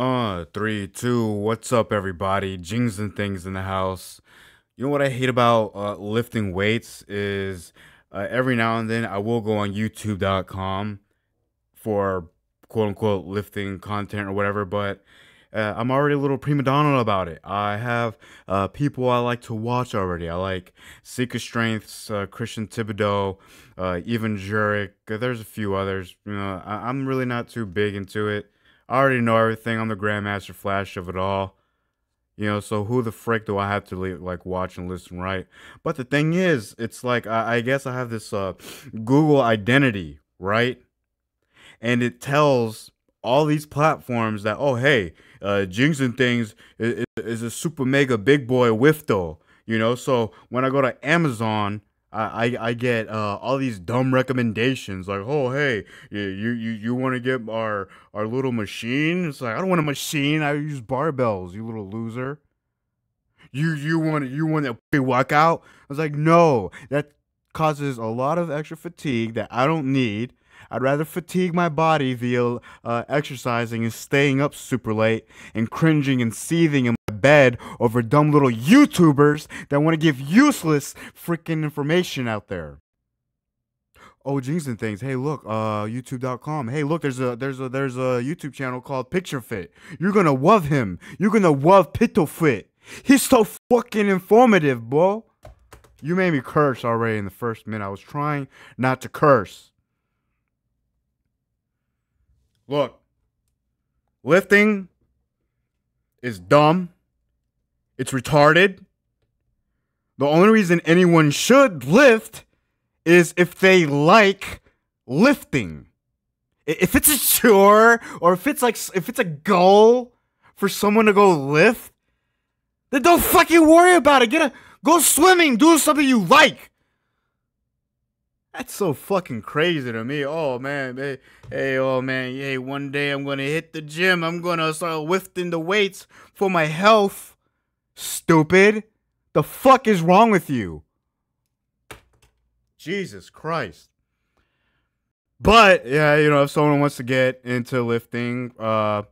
Uh, three, two, what's up, everybody? Jings and things in the house. You know what I hate about uh, lifting weights is uh, every now and then I will go on YouTube.com for quote unquote lifting content or whatever, but uh, I'm already a little prima donna about it. I have uh, people I like to watch already. I like Seeker Strengths, uh, Christian Thibaudeau, uh, even Jurek. There's a few others. You know, I- I'm really not too big into it. I already know everything. I'm the Grandmaster Flash of it all. You know, so who the frick do I have to like watch and listen, right? But the thing is, it's like I, I guess I have this uh, Google identity, right? And it tells all these platforms that oh hey, uh, Jings and Things is, is a super mega big boy wifto, you know. So when I go to Amazon, I I, get uh, all these dumb recommendations like oh hey you you you want to get our our little machine? It's like I don't want a machine. I use barbells. You little loser. You you want you want a workout? I was like no, that causes a lot of extra fatigue that I don't need. I'd rather fatigue my body via uh, exercising and staying up super late and cringing and seething in my bed over dumb little YouTubers that want to give useless freaking information out there. Oh, Jings and things. Hey, look, uh, YouTube.com. Hey, look, there's a there's a there's a YouTube channel called PictureFit. You're gonna love him. You're gonna love Pito Fit. He's so fucking informative, bro. You made me curse already in the first minute. I was trying not to curse. Look, lifting is dumb. It's retarded. The only reason anyone should lift is if they like lifting. If it's a chore or if it's like if it's a goal for someone to go lift, then don't fucking worry about it. Get a go swimming, do something you like. That's so fucking crazy to me. Oh man, hey, hey, oh man, hey, one day I'm gonna hit the gym. I'm gonna start lifting the weights for my health. Stupid. The fuck is wrong with you? Jesus Christ. But yeah, you know, if someone wants to get into lifting, uh,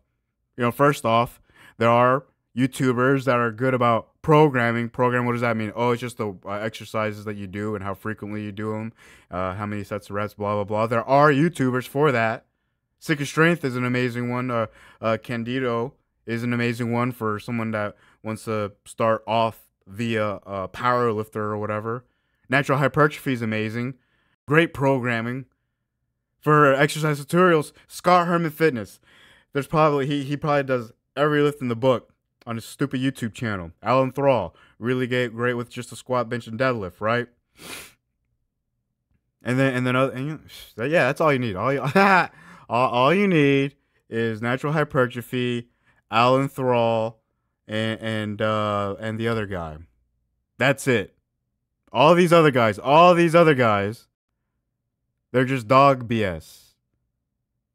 you know, first off, there are YouTubers that are good about programming. Program, what does that mean? Oh, it's just the uh, exercises that you do and how frequently you do them, uh, how many sets of reps, blah, blah, blah. There are YouTubers for that. Sick of Strength is an amazing one. Uh, uh, Candito is an amazing one for someone that wants to start off via a power lifter or whatever. Natural Hypertrophy is amazing. Great programming. For exercise tutorials, Scott Herman Fitness. There's probably, he, he probably does every lift in the book on his stupid YouTube channel. Alan Thrall, really great, great with just a squat, bench, and deadlift, right? And then and then other, and you, yeah, that's all you need. All you, all, all you need is natural hypertrophy, Alan Thrall, and and uh, and the other guy. That's it. All these other guys, all these other guys, they're just dog BS.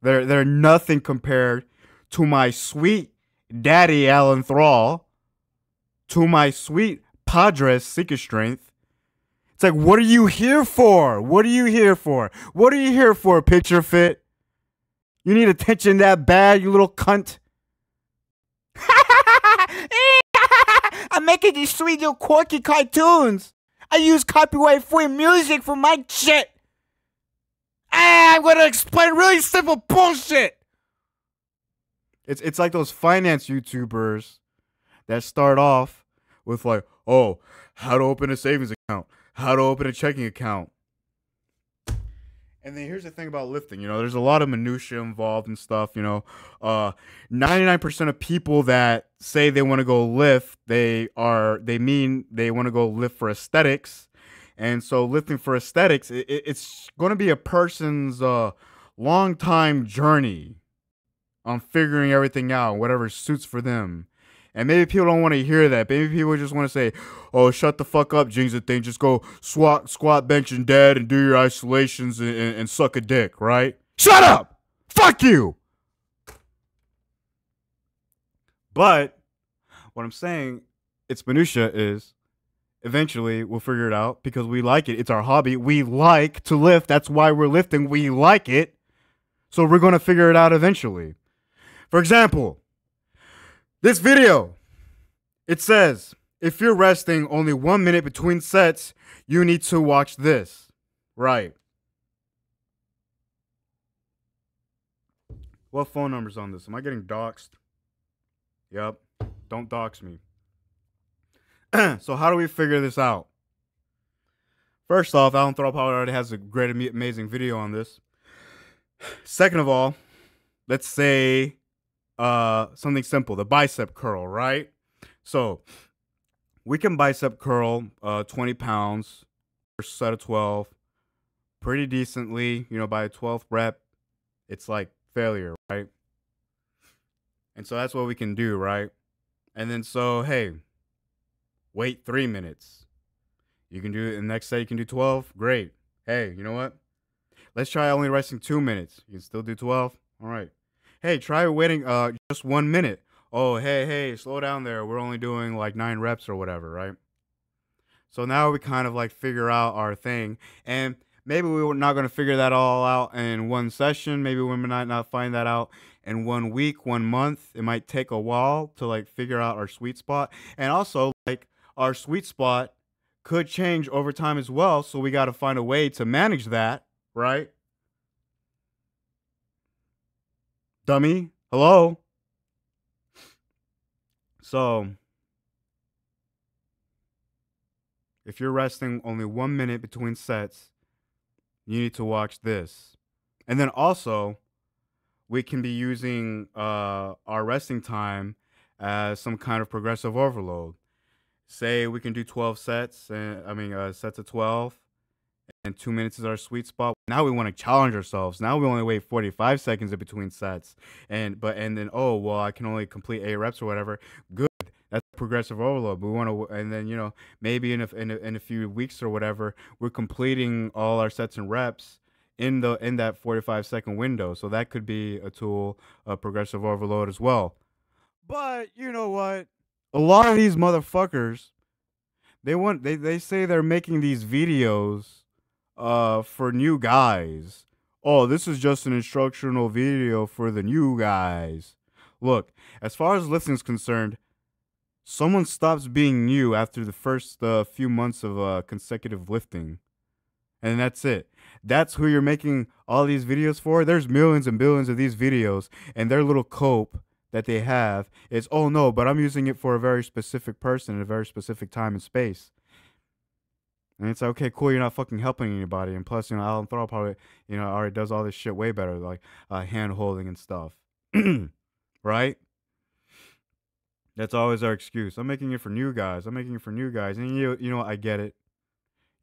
They're they're nothing compared to my sweet Daddy Alan Thrall to my sweet Padres Seeker Strength. It's like, what are you here for? What are you here for? What are you here for, PictureFit? You need attention that bad, you little cunt. I'm making these sweet little quirky cartoons. I use copyright free music for my shit. Ah, I'm gonna explain really simple bullshit. It's it's like those finance YouTubers that start off with like, oh, how to open a savings account, how to open a checking account. And then here's the thing about lifting, you know, there's a lot of minutia involved and stuff, you know. Uh 99% of people that say they want to go lift, they are they mean they want to go lift for aesthetics. And so lifting for aesthetics, it, it's going to be a person's uh long time journey on figuring everything out, whatever suits for them. And maybe people don't want to hear that. Maybe people just want to say, "Oh, shut the fuck up, Jinx and thing. Just go squat, squat, bench, and dead, and do your isolations and, and, and suck a dick." Right? Shut up. Fuck you. But what I'm saying, it's minutia is eventually we'll figure it out because we like it. It's our hobby. We like to lift. That's why we're lifting. We like it. So we're going to figure it out eventually. For example, This video, it says if you're resting only one minute between sets, you need to watch this. Right. What phone number's on this? Am I getting doxxed? Yep. Don't dox me. so how do we figure this out? First off, Alan Thrall already has a great, amazing video on this. Second of all, let's say uh, something simple, the bicep curl, right? So we can bicep curl uh, 20 pounds, first set of 12, pretty decently. You know, by a 12th rep, it's like failure, right? And so that's what we can do, right? And then so, hey, wait three minutes. You can do it the next set, you can do 12. Great. Hey, you know what? Let's try only resting two minutes. You can still do 12. All right. Hey, try waiting uh just one minute. Oh, hey, hey, slow down there. We're only doing like nine reps or whatever, right? So now we kind of like figure out our thing. And maybe we are not going to figure that all out in one session. Maybe we might not find that out in one week, one month. It might take a while to like figure out our sweet spot. And also, like, our sweet spot could change over time as well. So we got to find a way to manage that, right? Dummy, hello? So, if you're resting only one minute between sets, you need to watch this. And then also, we can be using uh, our resting time as some kind of progressive overload. Say we can do 12 sets, and I mean, uh, sets of 12, and two minutes is our sweet spot. Now we want to challenge ourselves. Now we only wait 45 seconds in between sets, and but and then oh well, I can only complete eight reps or whatever. Good, that's progressive overload. We want to, and then you know maybe in a, in a, in a few weeks or whatever, we're completing all our sets and reps in the in that 45 second window. So that could be a tool of progressive overload as well. But you know what? A lot of these motherfuckers, they want they, they say they're making these videos uh for new guys. Oh, this is just an instructional video for the new guys. Look, as far as lifting is concerned, someone stops being new after the first uh, few months of uh, consecutive lifting. And that's it. That's who you're making all these videos for. There's millions and billions of these videos, and their little cope that they have is, oh no, but I'm using it for a very specific person at a very specific time and space. And it's like, okay, cool, you're not fucking helping anybody. And plus, you know, Alan Thrall probably, you know, already does all this shit way better, like uh, hand holding and stuff. right? That's always our excuse. I'm making it for new guys. I'm making it for new guys. And you you know, I get it.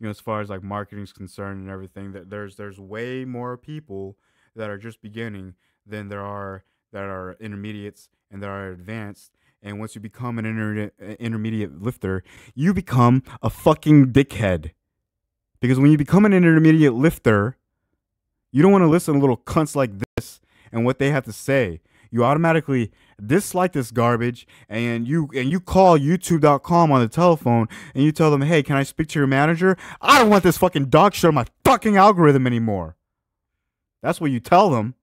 You know, as far as like marketing is concerned and everything, that there's there's way more people that are just beginning than there are that are intermediates and that are advanced and once you become an inter- uh, intermediate lifter, you become a fucking dickhead. Because when you become an intermediate lifter, you don't want to listen to little cunts like this and what they have to say. You automatically dislike this garbage and you and you call youtube.com on the telephone and you tell them, "Hey, can I speak to your manager? I don't want this fucking dog shit on my fucking algorithm anymore." That's what you tell them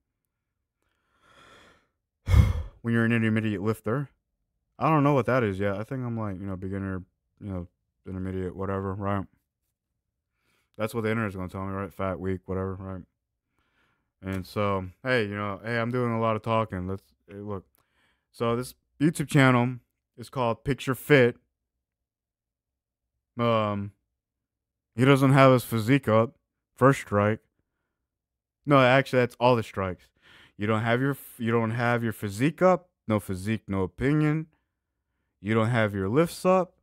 when you're an intermediate lifter. I don't know what that is yet. I think I'm like, you know, beginner, you know, intermediate, whatever, right? That's what the internet's gonna tell me, right? Fat, weak, whatever, right? And so, hey, you know, hey, I'm doing a lot of talking. Let's hey, look. So this YouTube channel is called PictureFit. Um, he doesn't have his physique up. First strike. No, actually, that's all the strikes. You don't have your you don't have your physique up. No physique, no opinion you don't have your lifts up.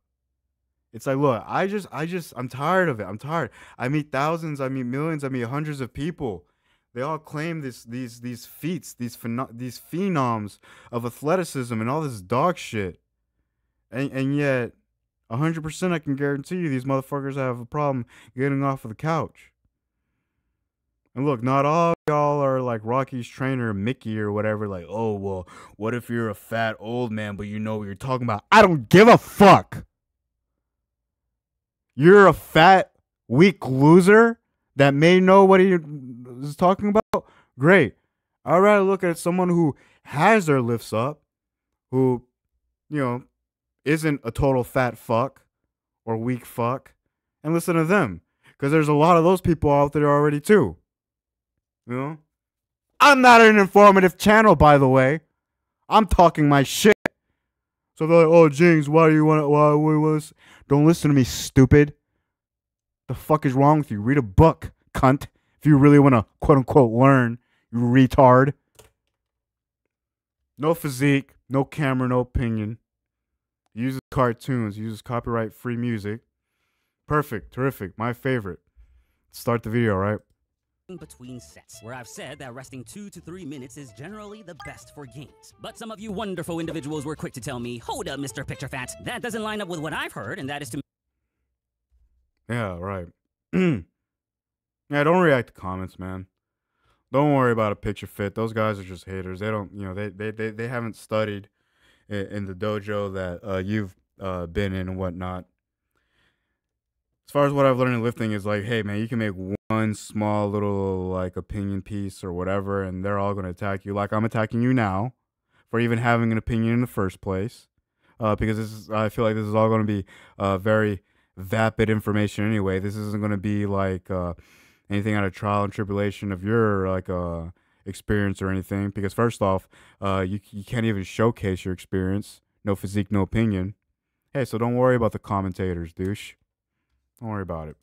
It's like, look, I just, I just, I'm tired of it. I'm tired. I meet thousands, I meet millions, I meet hundreds of people. They all claim this, these, these feats, these, phen- these phenoms of athleticism and all this dog shit, and and yet, hundred percent, I can guarantee you, these motherfuckers have a problem getting off of the couch. And look, not all y'all are like Rocky's trainer, Mickey or whatever. Like, oh, well, what if you're a fat old man, but you know what you're talking about? I don't give a fuck. You're a fat, weak loser that may know what he is talking about. Great. I'd rather look at someone who has their lifts up, who you know, isn't a total fat fuck or weak fuck and listen to them because there's a lot of those people out there already too. You know? I'm not an informative channel, by the way. I'm talking my shit. So they're like, oh, James, why do you want why, why, why, don't listen to me, stupid. The fuck is wrong with you? Read a book, cunt. If you really want to quote unquote learn, you retard. No physique, no camera, no opinion. Uses cartoons, uses copyright free music. Perfect, terrific, my favorite. Start the video, right? Between sets, where I've said that resting two to three minutes is generally the best for games. But some of you wonderful individuals were quick to tell me, hold up, Mr. PictureFit, that doesn't line up with what I've heard, and that is to Yeah, right. yeah, don't react to comments, man. Don't worry about a picture fit. Those guys are just haters. They don't, you know, they they they, they haven't studied in, in the dojo that uh, you've uh, been in and whatnot. As far as what I've learned in lifting is like, hey man, you can make one small little like opinion piece or whatever, and they're all gonna attack you. Like I'm attacking you now for even having an opinion in the first place, uh, because this is I feel like this is all gonna be uh, very vapid information anyway. This isn't gonna be like uh, anything out of trial and tribulation of your like uh experience or anything. Because first off, uh, you you can't even showcase your experience. No physique, no opinion. Hey, so don't worry about the commentators, douche. Don't worry about it.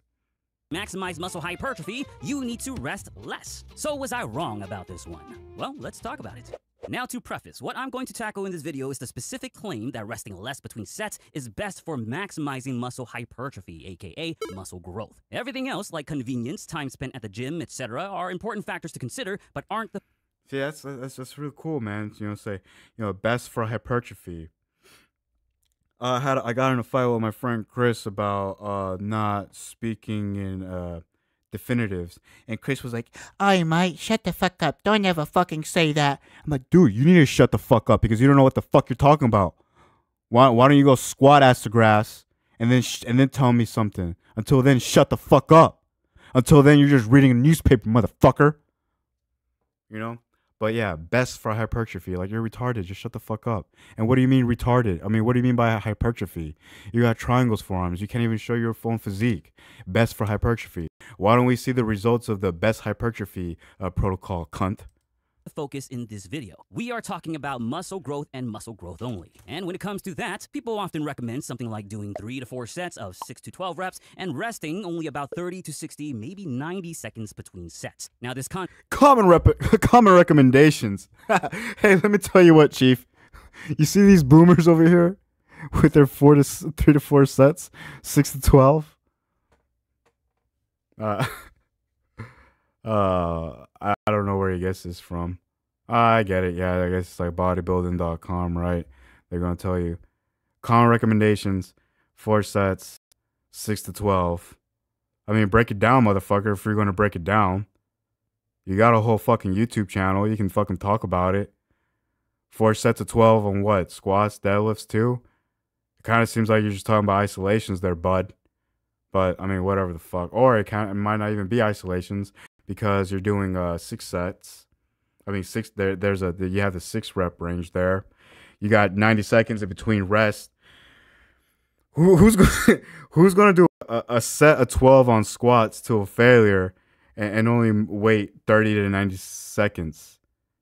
Maximize muscle hypertrophy, you need to rest less. So was I wrong about this one? Well, let's talk about it. Now to preface, what I'm going to tackle in this video is the specific claim that resting less between sets is best for maximizing muscle hypertrophy, aka muscle growth. Everything else like convenience, time spent at the gym, etc. are important factors to consider, but aren't the See, that's that's that's really cool, man. You know, say you know best for hypertrophy. I had I got in a fight with my friend Chris about uh not speaking in uh definitives, and Chris was like, Oi, mate, shut the fuck up. Don't ever fucking say that. "I'm like, dude, you need to shut the fuck up because you don't know what the fuck you're talking about. Why why don't you go squat ass to grass and then and then tell me something? Until then, shut the fuck up. Until then, you're just reading a newspaper, motherfucker. You know. But yeah, best for hypertrophy. Like you're retarded. Just shut the fuck up. And what do you mean retarded? I mean, what do you mean by hypertrophy? You got triangles for arms. You can't even show your full physique. Best for hypertrophy. Why don't we see the results of the best hypertrophy uh, protocol, cunt? Focus in this video. We are talking about muscle growth and muscle growth only. And when it comes to that, people often recommend something like doing 3 to 4 sets of 6 to 12 reps and resting only about 30 to 60, maybe 90 seconds between sets. Now this con common rep- common recommendations. hey, let me tell you what, Chief. You see these boomers over here with their four to s- three to four sets, six to twelve. Uh, uh, I don't know where he gets this from. Ah, I get it. Yeah, I guess it's like bodybuilding.com, right? They're gonna tell you common recommendations, four sets, six to twelve. I mean, break it down, motherfucker. If you're gonna break it down. You got a whole fucking YouTube channel. You can fucking talk about it. Four sets of 12 on what? Squats, deadlifts, too? It kind of seems like you're just talking about isolations there, bud. But, I mean, whatever the fuck. Or it, kind it might not even be isolations because you're doing uh, six sets. I mean, six. There, there's a you have the six rep range there. You got 90 seconds in between rest. Who, who's going who's going to do a, a set of 12 on squats to a failure and, and only wait 30 to 90 seconds?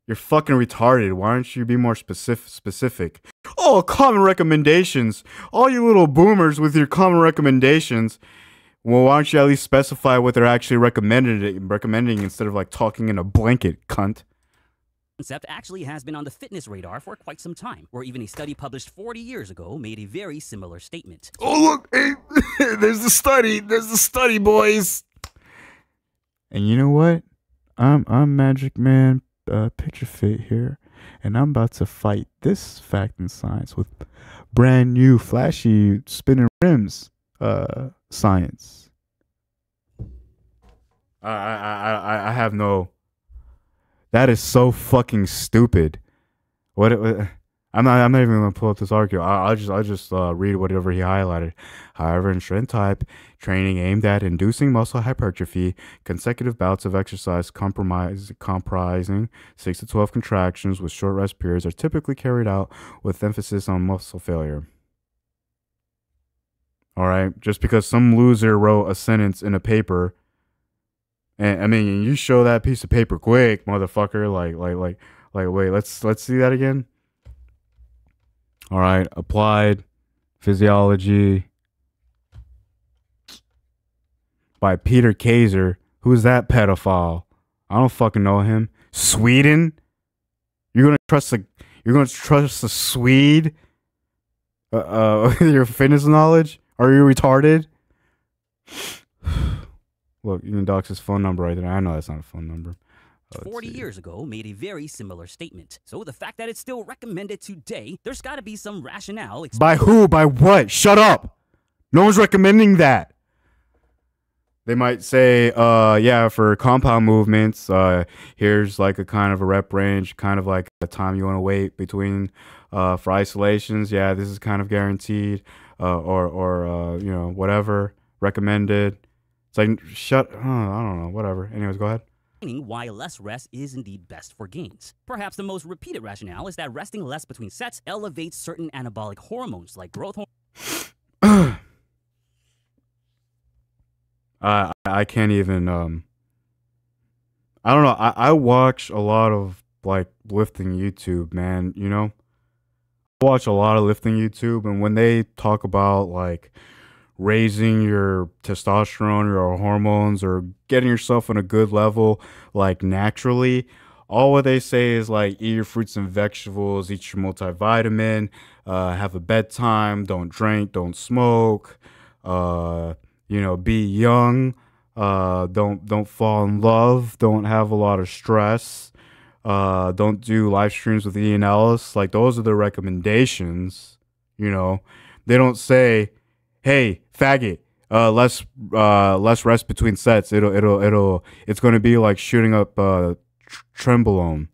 You're fucking retarded. Why don't you be more specific? Specific. Oh, common recommendations. All you little boomers with your common recommendations. Well, why don't you at least specify what they're actually recommended recommending instead of like talking in a blanket, cunt? concept actually has been on the fitness radar for quite some time, where even a study published 40 years ago made a very similar statement. Oh look, hey, there's the study. There's the study, boys. And you know what? I'm I'm Magic Man uh, PictureFit here, and I'm about to fight this fact and science with brand new flashy spinning rims uh science. I I I I have no. That is so fucking stupid. What? it- I'm not. I'm not even gonna pull up this article. I, I'll just. I'll just uh, read whatever he highlighted. However, in strength type training aimed at inducing muscle hypertrophy, consecutive bouts of exercise comprising six to twelve contractions with short rest periods are typically carried out with emphasis on muscle failure. All right, just because some loser wrote a sentence in a paper, and I mean, you show that piece of paper quick, motherfucker. Like, like, like, like. Wait, let's let's see that again. All right, applied physiology by Peter Kaiser. Who's that pedophile? I don't fucking know him. Sweden? You're gonna trust the you're gonna trust the Swede? Uh, uh your fitness knowledge? Are you retarded? Look, you can dox his phone number right there. I know that's not a phone number. Uh, let's 40 see. years ago made a very similar statement. So the fact that it's still recommended today, there's got to be some rationale. By who? By what? Shut up. No one's recommending that. They might say, uh, yeah, for compound movements, uh, here's like a kind of a rep range, kind of like a time you want to wait between, uh, for isolations. Yeah, this is kind of guaranteed, uh, or, or, uh, you know, whatever recommended. It's like, shut, uh, I don't know, whatever. Anyways, go ahead. why less rest is indeed best for gains. Perhaps the most repeated rationale is that resting less between sets elevates certain anabolic hormones like growth hormone. I I can't even um I don't know. I, I watch a lot of like lifting YouTube, man, you know? Watch a lot of lifting YouTube and when they talk about like raising your testosterone, your hormones or getting yourself in a good level like naturally, all what they say is like eat your fruits and vegetables, eat your multivitamin, uh, have a bedtime, don't drink, don't smoke, uh, you know, be young, uh, don't don't fall in love, don't have a lot of stress, uh, don't do live streams with Ian Ellis. Like those are the recommendations. You know, they don't say, "Hey, faggot, uh, less uh, less rest between sets. It'll it'll it'll it's going to be like shooting up uh, tr- trenbolone."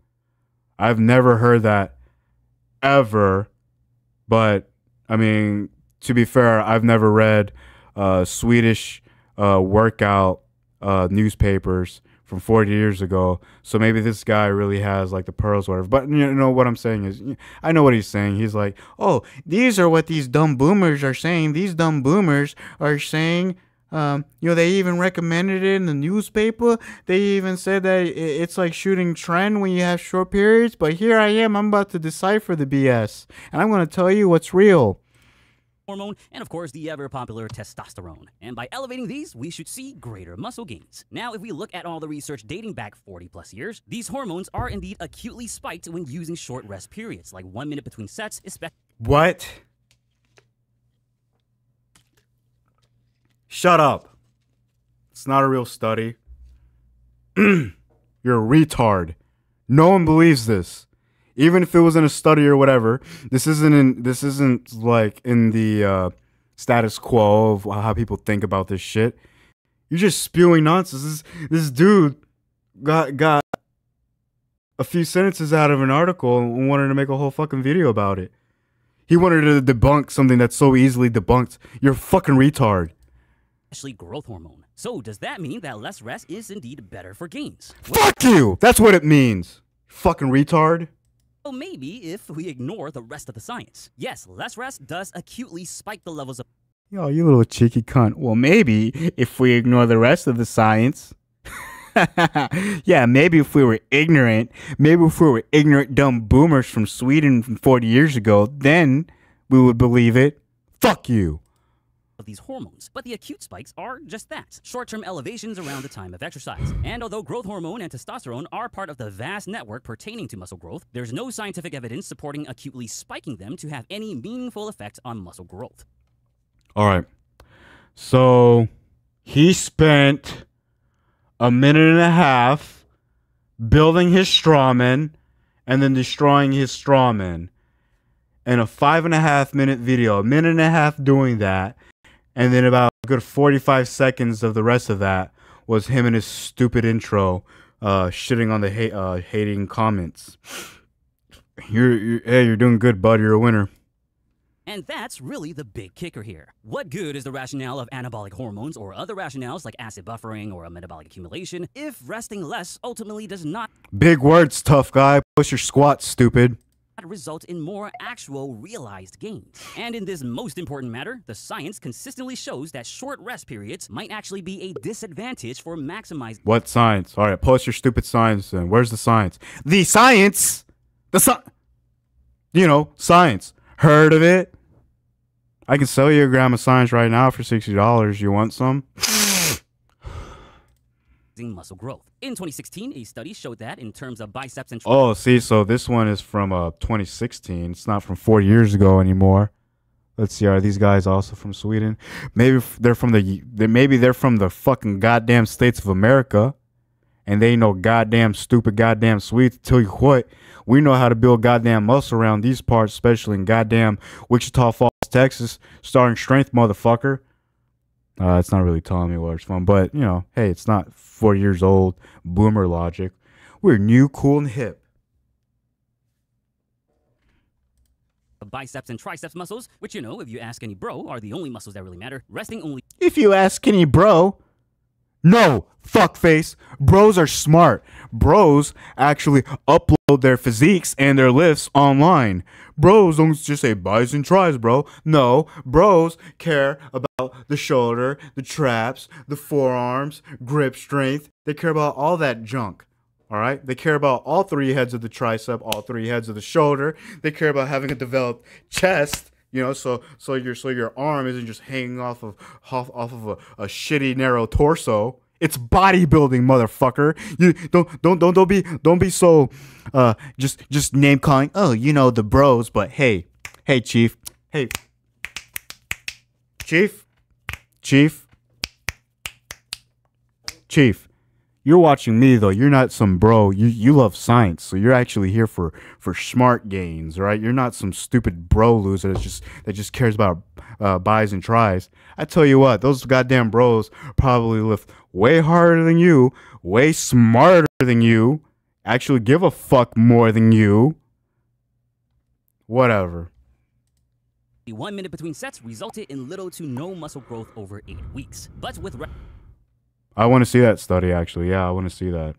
I've never heard that ever, but I mean, to be fair, I've never read uh, Swedish uh, workout uh, newspapers from 40 years ago. So maybe this guy really has like the pearls, whatever. But you know what I'm saying is, I know what he's saying. He's like, oh, these are what these dumb boomers are saying. These dumb boomers are saying. Um, you know, they even recommended it in the newspaper. They even said that it's like shooting trend when you have short periods. But here I am. I'm about to decipher the BS, and I'm going to tell you what's real. Hormone, and of course the ever popular testosterone. And by elevating these, we should see greater muscle gains. Now, if we look at all the research dating back 40 plus years, these hormones are indeed acutely spiked when using short rest periods, like one minute between sets, especially. What? Shut up. It's not a real study. You're a retard. No one believes this. Even if it was in a study or whatever, this isn't in this isn't like in the uh, status quo of how people think about this shit. You're just spewing nonsense. This this dude got got a few sentences out of an article and wanted to make a whole fucking video about it. He wanted to debunk something that's so easily debunked. You're a fucking retard. Actually, growth hormone. So, does that mean that less rest is indeed better for gains? Fuck you! That's what it means. Fucking retard. Maybe if we ignore the rest of the science. Yes, less rest does acutely spike the levels of Yo, you little cheeky cunt. Well, maybe if we ignore the rest of the science. yeah, maybe if we were ignorant, maybe if we were ignorant dumb boomers from Sweden from 40 years ago, then we would believe it. Fuck you. These hormones. But the acute spikes are just that short term elevations around the time of exercise. And although growth hormone and testosterone are part of the vast network pertaining to muscle growth, there's no scientific evidence supporting acutely spiking them to have any meaningful effect on muscle growth. All right. So he spent a minute and a half building his strawman and then destroying his strawman in a five and a half minute video, a minute and a half doing that, and then about a good 45 seconds of the rest of that was him and his stupid intro uh, shitting on the hate, uh, hating comments. You're, you're hey, you're doing good, bud. You're a winner. And that's really the big kicker here. What good is the rationale of anabolic hormones or other rationales like acid buffering or a metabolic accumulation if resting less ultimately does not Big words, tough guy. Push your squat, stupid. Result in more actual realized gains? And in this most important matter, the science consistently shows that short rest periods might actually be a disadvantage for maximizing What science? All right, post your stupid science then. Where's the science? The science. The science? You know, science. Heard of it? I can sell you a gram of science right now for sixty dollars. You want some? muscle growth. In 2016, a study showed that in terms of biceps and Oh, see, so this one is from uh 2016. It's not from four years ago anymore. Let's see, are these guys also from Sweden? Maybe they're from the maybe they're from the fucking goddamn states of America, and they know goddamn stupid goddamn Swedes. Tell you what, we know how to build goddamn muscle around these parts, especially in goddamn Wichita Falls, Texas. Starting strength, motherfucker. Uh, it's not really telling me where it's from, but you know, hey, it's not four years old. Boomer logic. We're new, cool, and hip. biceps and triceps muscles, which you know, if you ask any bro, are the only muscles that really matter. Resting only If you ask any bro, no, fuckface. Bros are smart. Bros actually upload their physiques and their lifts online. Bros don't just say buys and tries, bro. No, bros care about the shoulder, the traps, the forearms, grip strength. They care about all that junk. All right. They care about all three heads of the tricep, all three heads of the shoulder. They care about having a developed chest. You know, so so your so your arm isn't just hanging off of off, off of a, a shitty narrow torso. It's bodybuilding, motherfucker. You don't don't don't don't be don't be so uh just just name calling. Oh, you know the bros, but hey, hey chief, hey chief, chief, chief you're watching me though. You're not some bro. You you love science, so you're actually here for for smart gains, right? You're not some stupid bro loser that just that just cares about uh, buys and tries. I tell you what, those goddamn bros probably lift way harder than you, way smarter than you, actually give a fuck more than you. Whatever. The one minute between sets resulted in little to no muscle growth over eight weeks. But with I want to see that study actually. Yeah, I want to see that.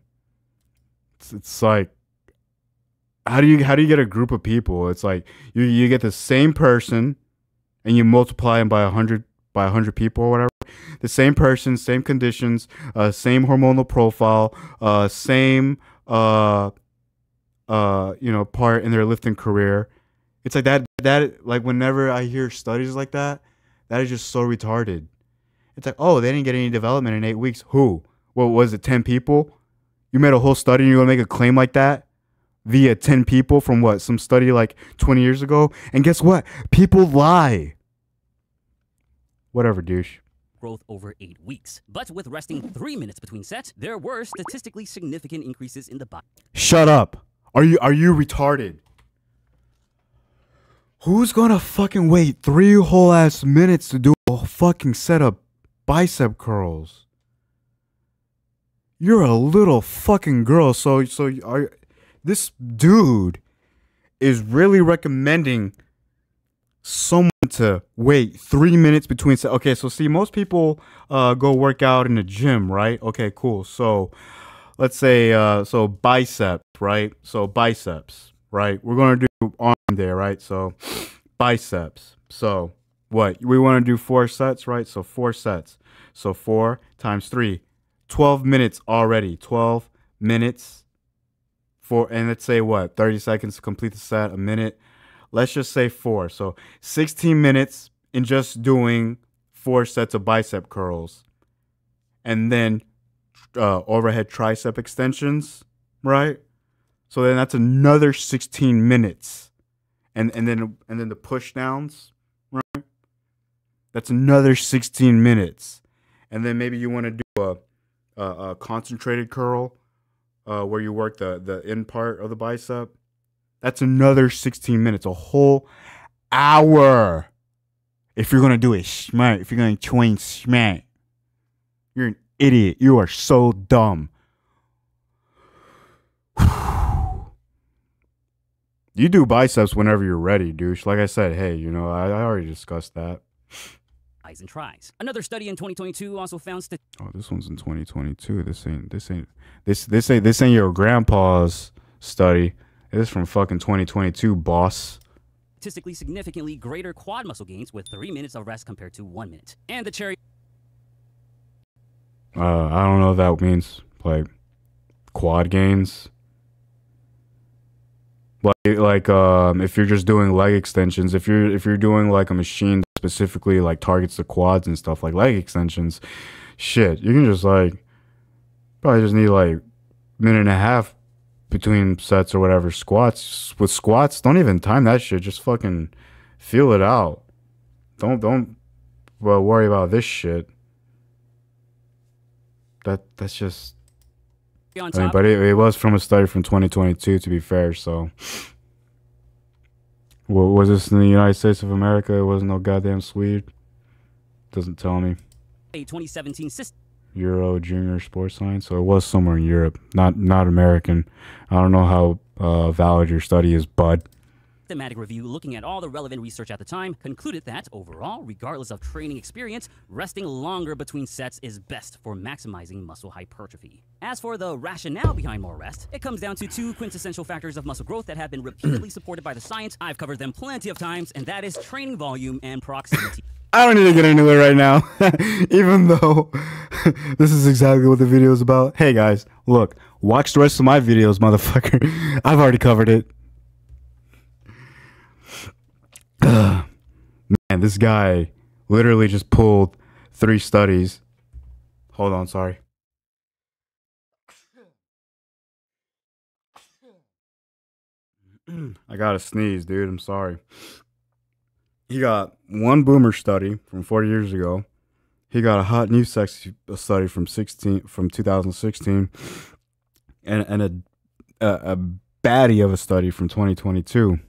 It's, it's like how do you how do you get a group of people? It's like you you get the same person and you multiply them by a hundred by a hundred people or whatever. The same person, same conditions, uh, same hormonal profile, uh, same uh, uh, you know part in their lifting career. It's like that that like whenever I hear studies like that, that is just so retarded. It's like, oh, they didn't get any development in eight weeks. Who? What was it? Ten people? You made a whole study and you're gonna make a claim like that via ten people from what? Some study like twenty years ago? And guess what? People lie. Whatever, douche. growth over eight weeks. But with resting three minutes between sets, there were statistically significant increases in the body. Shut up. Are you are you retarded? Who's gonna fucking wait three whole ass minutes to do a fucking set of bicep curls? You're a little fucking girl, so so are this dude is really recommending someone to wait three minutes between se- okay so see most people uh go work out in the gym right? Okay cool. So let's say uh so biceps right? So biceps right? We're gonna do arm there right? So biceps. So what? We want to do four sets right? So four sets. So four times three 12 minutes already. 12 minutes for and let's say what? 30 seconds to complete the set a minute. Let's just say four. So 16 minutes in just doing four sets of bicep curls and then uh, overhead tricep extensions right? So then that's another 16 minutes. And and then and then the push downs right that's another 16 minutes and then maybe you want to do a, a, a concentrated curl uh, where you work the the end part of the bicep. That's another 16 minutes, a whole hour. If you're gonna do it smart, if you're gonna train smart, you're an idiot. You are so dumb. You do biceps whenever you're ready, douche. Like I said, hey, you know, I, I already discussed that. And tries. Another study in 2022 also found st- Oh, this one's in 2022. This ain't this ain't this this ain't this ain't your grandpa's study. This is from fucking 2022, boss. statistically significantly greater quad muscle gains with three minutes of rest compared to one minute. And the cherry Uh, I don't know what that means. Like quad gains. Like like um if you're just doing leg extensions, if you're if you're doing like a machine that specifically like targets the quads and stuff like leg extensions, shit, you can just like probably just need like minute and a half between sets or whatever. Squats with squats, don't even time that shit. Just fucking feel it out. Don't don't well worry about this shit. That that's just I mean, but it, it was from a study from 2022, to be fair. So, what was this in the United States of America? It wasn't no goddamn Swede. Doesn't tell me. a 2017 system Euro Junior Sports Science. So it was somewhere in Europe, not not American. I don't know how uh, valid your study is, bud. Systematic review looking at all the relevant research at the time concluded that overall, regardless of training experience, resting longer between sets is best for maximizing muscle hypertrophy. As for the rationale behind more rest, it comes down to two quintessential factors of muscle growth that have been repeatedly supported by the science. I've covered them plenty of times, and that is training volume and proximity. I don't need to get into it right now, even though this is exactly what the video is about. Hey guys, look, watch the rest of my videos, motherfucker. I've already covered it. Ugh. Man, this guy literally just pulled three studies. Hold on, sorry. I gotta sneeze, dude. I'm sorry. He got one boomer study from 40 years ago. He got a hot new sex study from 16 from 2016, and and a a, a baddie of a study from 2022.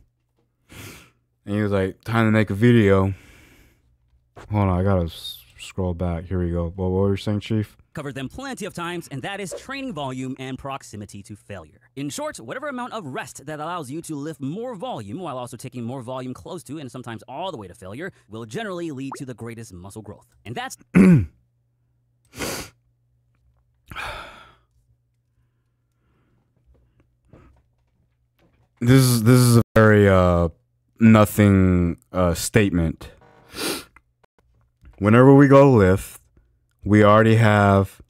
And he was like, "Time to make a video." Hold on, I gotta s- scroll back. Here we go. What, what were you saying, Chief? covered them plenty of times, and that is training volume and proximity to failure. In short, whatever amount of rest that allows you to lift more volume while also taking more volume close to and sometimes all the way to failure will generally lead to the greatest muscle growth. And that's This is this is a very uh nothing uh statement. Whenever we go lift, we already have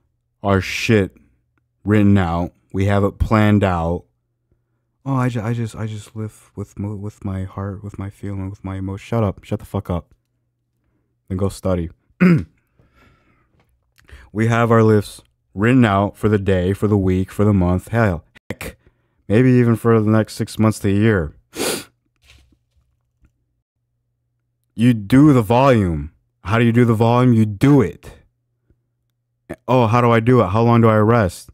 our shit written out. We have it planned out. Oh, I just, I just, I just lift with with my heart, with my feeling, with my emotion. Shut up, shut the fuck up. Then go study. we have our lifts written out for the day, for the week, for the month. Hell, heck, maybe even for the next six months to a year. You do the volume. How do you do the volume? You do it. Oh, how do I do it? How long do I rest?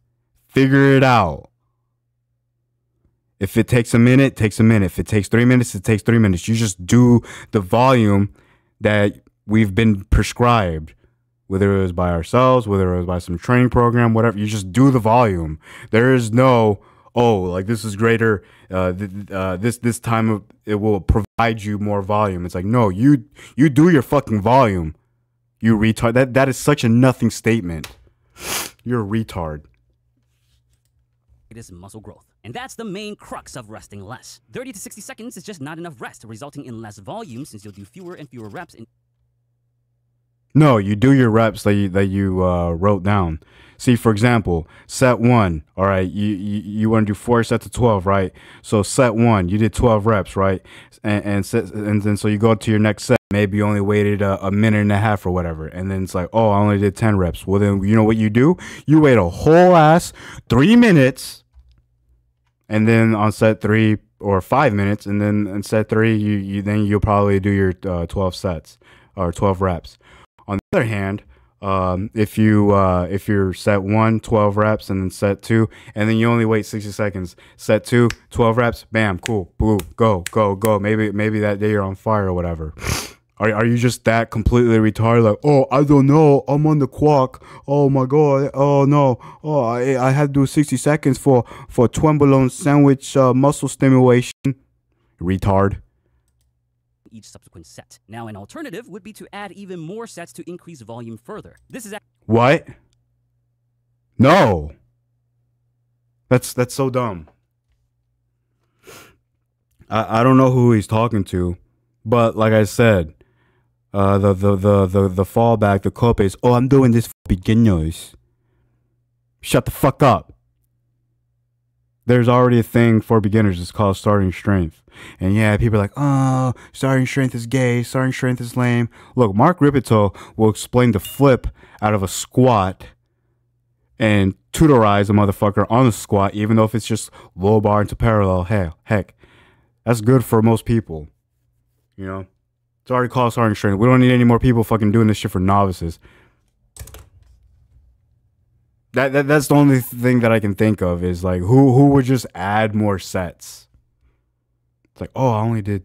Figure it out. If it takes a minute, takes a minute. If it takes three minutes, it takes three minutes. You just do the volume that we've been prescribed, whether it was by ourselves, whether it was by some training program, whatever. You just do the volume. There is no, oh, like this is greater. Uh, th- uh, this this time of, it will provide you more volume. It's like no, you you do your fucking volume. You retard. That that is such a nothing statement. You're a retard. greatest muscle growth. And that's the main crux of resting less. 30 to 60 seconds is just not enough rest, resulting in less volume since you'll do fewer and fewer reps in No, you do your reps that you that you uh, wrote down. See, for example, set one. All right, you you, you want to do four sets of twelve, right? So set one, you did twelve reps, right? And and set, and then so you go to your next set. Maybe you only waited a, a minute and a half or whatever, and then it's like, oh, I only did ten reps. Well, then you know what you do? You wait a whole ass three minutes, and then on set three or five minutes, and then on set three, you you then you'll probably do your uh, twelve sets or twelve reps. On the other hand, um, if you uh, if you're set one, 12 reps, and then set two, and then you only wait 60 seconds, set two, 12 reps, bam, cool, boom, go, go, go. Maybe maybe that day you're on fire or whatever. Are, are you just that completely retarded? Like, oh, I don't know. I'm on the clock. Oh my god. Oh no. Oh, I I had to do 60 seconds for for Twembolone sandwich uh, muscle stimulation. retard. Each subsequent set. Now, an alternative would be to add even more sets to increase volume further. This is What? No. That's that's so dumb. I I don't know who he's talking to, but like I said, uh, the the the the the fallback, the cope is, oh, I'm doing this for beginners. Shut the fuck up. There's already a thing for beginners. It's called starting strength. And yeah, people are like, oh, starting strength is gay. Starting strength is lame. Look, Mark Rippetoe will explain the flip out of a squat and tutorize a motherfucker on the squat, even though if it's just low bar into parallel. Hey, heck, that's good for most people. You know, it's already called starting strength. We don't need any more people fucking doing this shit for novices. That, that that's the only thing that I can think of is like who who would just add more sets. It's like oh I only did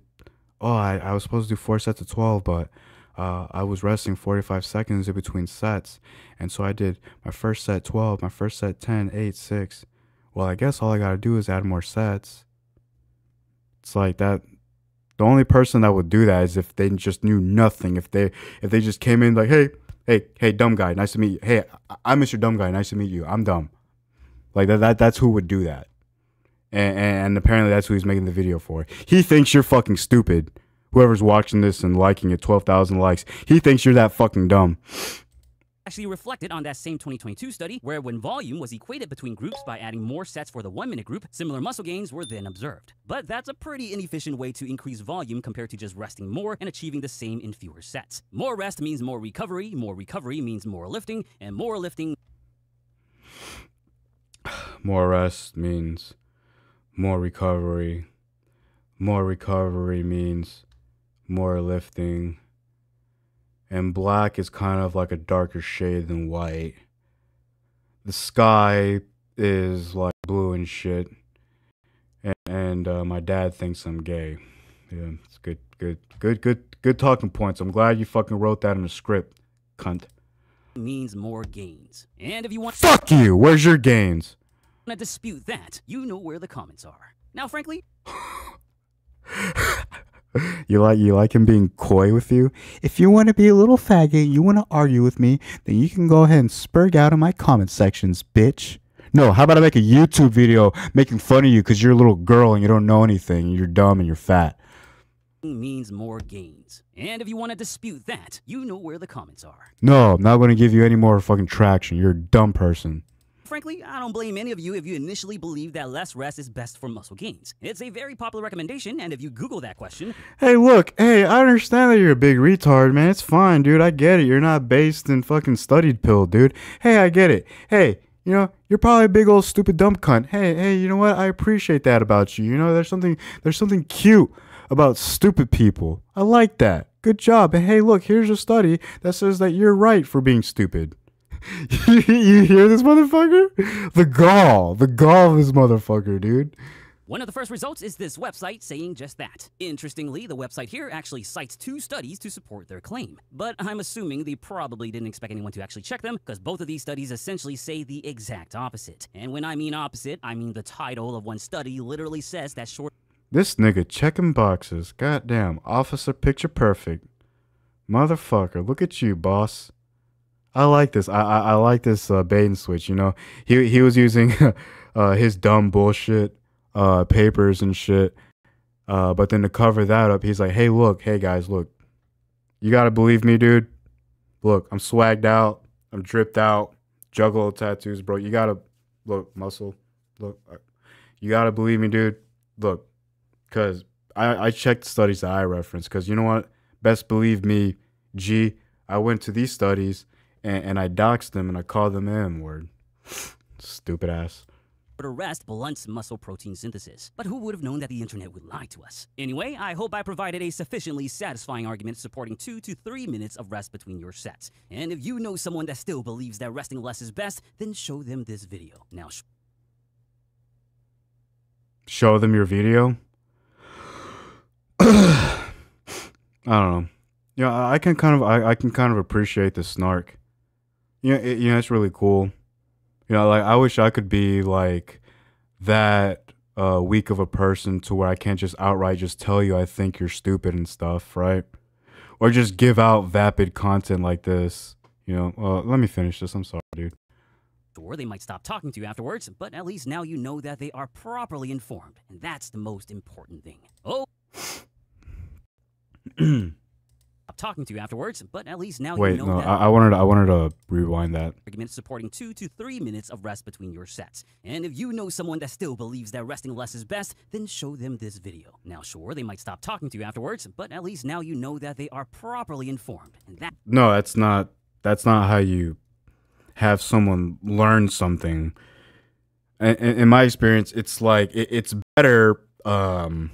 oh I, I was supposed to do four sets of twelve but uh, I was resting forty five seconds in between sets and so I did my first set twelve my first set 10, 8, 6. Well I guess all I gotta do is add more sets. It's like that. The only person that would do that is if they just knew nothing. If they if they just came in like hey hey, hey, dumb guy, nice to meet you. Hey, I- I'm Mr. Dumb Guy, nice to meet you. I'm dumb. Like that, that that's who would do that. And, and apparently that's who he's making the video for. He thinks you're fucking stupid. Whoever's watching this and liking it, 12,000 likes, he thinks you're that fucking dumb. Actually reflected on that same 2022 study, where when volume was equated between groups by adding more sets for the one minute group, similar muscle gains were then observed. But that's a pretty inefficient way to increase volume compared to just resting more and achieving the same in fewer sets. More rest means more recovery, more recovery means more lifting, and more lifting More rest means more recovery. More recovery means more lifting. And black is kind of like a darker shade than white. The sky is like blue and shit. And, and uh, my dad thinks I'm gay. Yeah, it's good, good, good, good, good talking points. I'm glad you fucking wrote that in the script, cunt. means more gains. And if you want Fuck you! Where's your gains? to dispute that, you know where the comments are. Now, frankly, You like you like him being coy with you? If you want to be a little faggot, you want to argue with me, then you can go ahead and spurg out in my comment sections, bitch. No, how about I make a YouTube video making fun of you because you're a little girl and you don't know anything, and you're dumb and you're fat. means more gains. And if you want to dispute that, you know where the comments are. No, I'm not going to give you any more fucking traction. You're a dumb person. Frankly, I don't blame any of you if you initially believe that less rest is best for muscle gains. It's a very popular recommendation, and if you Google that question, Hey, look, hey, I understand that you're a big retard, man. It's fine, dude. I get it. You're not based in fucking studied pill, dude. Hey, I get it. Hey, you know, you're probably a big old stupid dumb cunt. Hey, hey, you know what? I appreciate that about you. You know, there's something there's something cute about stupid people. I like that. Good job. And hey, look, here's a study that says that you're right for being stupid. you hear this motherfucker? The gall. The gall of this motherfucker, dude. one of the first results is this website saying just that. Interestingly, the website here actually cites two studies to support their claim. But I'm assuming they probably didn't expect anyone to actually check them, because both of these studies essentially say the exact opposite. And when I mean opposite, I mean the title of one study literally says that short This nigga checking boxes. Goddamn. Officer picture perfect. Motherfucker. Look at you, boss. I like this. I I, I like this uh, bait and switch. You know, he he was using uh, his dumb bullshit uh, papers and shit. Uh, but then to cover that up, he's like, "Hey, look, hey guys, look. You gotta believe me, dude. Look, I'm swagged out. I'm dripped out. Juggalo tattoos, bro. You gotta look, muscle. Look, uh, you gotta believe me, dude. Look, because I, I checked the studies that I referenced. Because you know what? Best believe me, G. I went to these studies and, and I doxed them and I called them M word. Stupid ass. Shorter rest blunts muscle protein synthesis. But who would have known that the internet would lie to us? Anyway, I hope I provided a sufficiently satisfying argument supporting two to three minutes of rest between your sets. And if you know someone that still believes that resting less is best, then show them this video. Now, sh- Show them your video. I don't know. Yeah, I I can kind of I, I can kind of appreciate the snark. Yeah, it, you know, it's really cool. You know, like I wish I could be like that uh, weak of a person to where I can't just outright just tell you I think you're stupid and stuff, right? Or just give out vapid content like this. You know, uh, let me finish this. I'm sorry, dude. Or they might stop talking to you afterwards, but at least now you know that they are properly informed, and that's the most important thing. Oh, talking to you afterwards, but at least now you Wait, know no, that I, I wanted to, I wanted to rewind that. argument supporting two to three minutes of rest between your sets. And if you know someone that still believes that resting less is best, then show them this video. Now, sure, they might stop talking to you afterwards, but at least now you know that they are properly informed, and that No, that's not that's not how you have someone learn something. In, in my experience, it's like it, it's better um,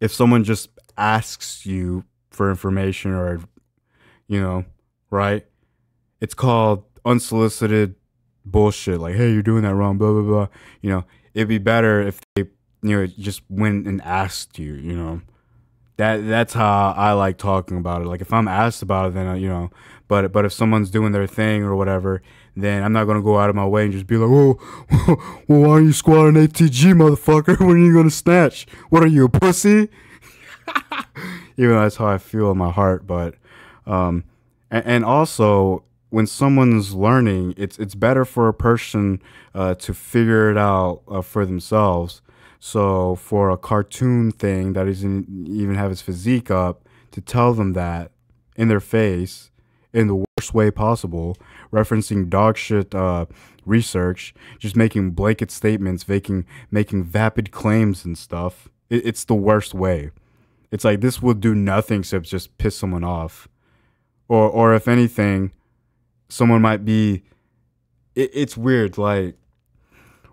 if someone just asks you for information or you know, right? It's called unsolicited bullshit. Like, hey, you're doing that wrong. Blah blah blah. You know, it'd be better if they you know just went and asked you. You know that that's how I like talking about it. Like if I'm asked about it, then uh, you know. But but if someone's doing their thing or whatever, then I'm not gonna go out of my way and just be like, oh, well, why are you squatting ATG, motherfucker? When are you gonna snatch? What are you, a pussy? Even though that's how I feel in my heart, but um, and, and also when someone's learning, it's it's better for a person uh, to figure it out uh, for themselves. So for a cartoon thing that doesn't even have his physique up, to tell them that in their face in the worst way possible, referencing dog shit uh, research, just making blanket statements, making making vapid claims and stuff. It, it's the worst way. It's like this will do nothing except just piss someone off, or or if anything, someone might be. It, it's weird, like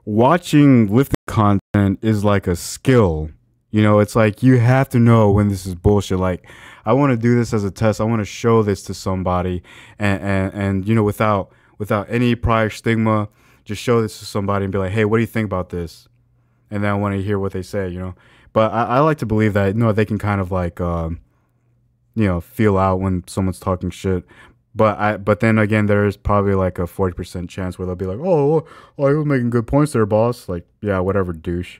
watching lifting content is like a skill. You know, it's like you have to know when this is bullshit. Like, I want to do this as a test. I want to show this to somebody, and, and and you know, without without any prior stigma, just show this to somebody and be like, hey, what do you think about this? And then I want to hear what they say. You know, but I, I like to believe that you know they can kind of like, um, you know, feel out when someone's talking shit. But I, but then again, there is probably like a forty percent chance where they'll be like, "Oh, oh, you're making good points there, boss." Like, yeah, whatever, douche.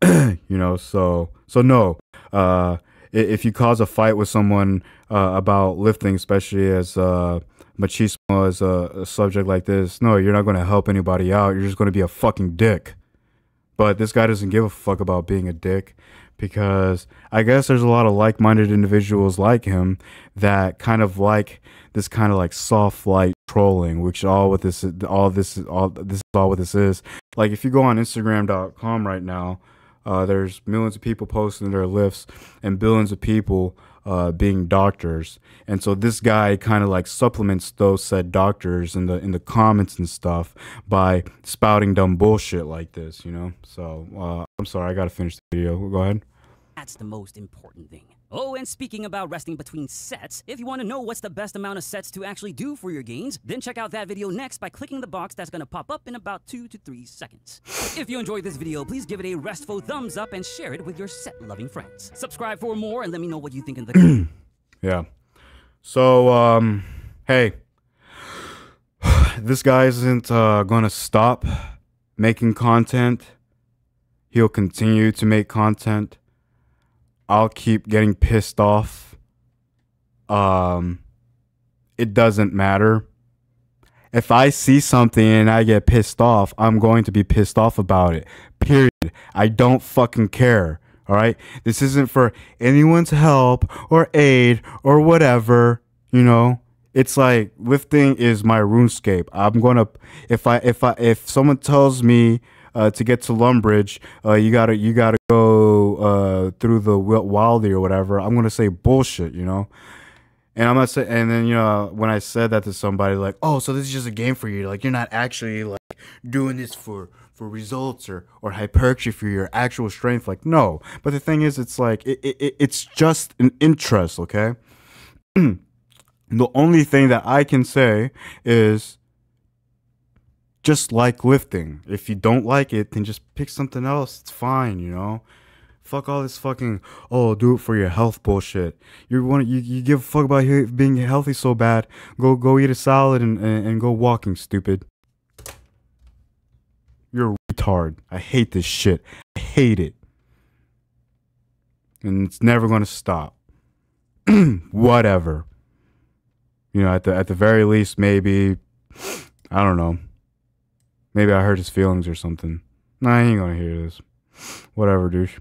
you know, so so no. Uh, if you cause a fight with someone uh, about lifting, especially as uh, machismo as a, a subject like this, no, you're not going to help anybody out. You're just going to be a fucking dick. But this guy doesn't give a fuck about being a dick because I guess there's a lot of like-minded individuals like him that kind of like this kind of like soft light trolling, which all what this all this all this is all what this is. Like if you go on Instagram.com right now, uh, there's millions of people posting their lifts and billions of people uh, being doctors, and so this guy kind of like supplements those said doctors in the in the comments and stuff by spouting dumb bullshit like this, you know. So uh, I'm sorry, I gotta finish the video. Go ahead. That's the most important thing. Oh, and speaking about resting between sets, if you want to know what's the best amount of sets to actually do for your gains, then check out that video next by clicking the box that's going to pop up in about 2 to 3 seconds. If you enjoyed this video, please give it a restful thumbs up and share it with your set-loving friends. Subscribe for more and let me know what you think in the Yeah. So, um, hey, this guy isn't uh, gonna stop making content. He'll continue to make content. I'll keep getting pissed off. Um, it doesn't matter. If I see something and I get pissed off, I'm going to be pissed off about it. Period. I don't fucking care. All right. This isn't for anyone's help or aid or whatever. You know, it's like lifting is my RuneScape. I'm gonna if I if I if someone tells me uh, to get to Lumbridge, uh, you gotta you gotta go uh, through the wi- Wildy or whatever. I'm gonna say bullshit. You know. And I'm not saying, and then you know when I said that to somebody, like, oh, so this is just a game for you, like you're not actually like doing this for for results or or hypertrophy for your actual strength, like no. But the thing is, it's like it, it it's just an interest, okay. the only thing that I can say is just like lifting. If you don't like it, then just pick something else. It's fine, you know. Fuck all this fucking oh do it for your health bullshit. You want you, you give a fuck about being healthy so bad. Go go eat a salad and, and, and go walking, stupid. You're a retard. I hate this shit. I hate it. And it's never going to stop. Whatever. You know, at the at the very least maybe I don't know. Maybe I hurt his feelings or something. Nah, I ain't to hear this. Whatever, douche.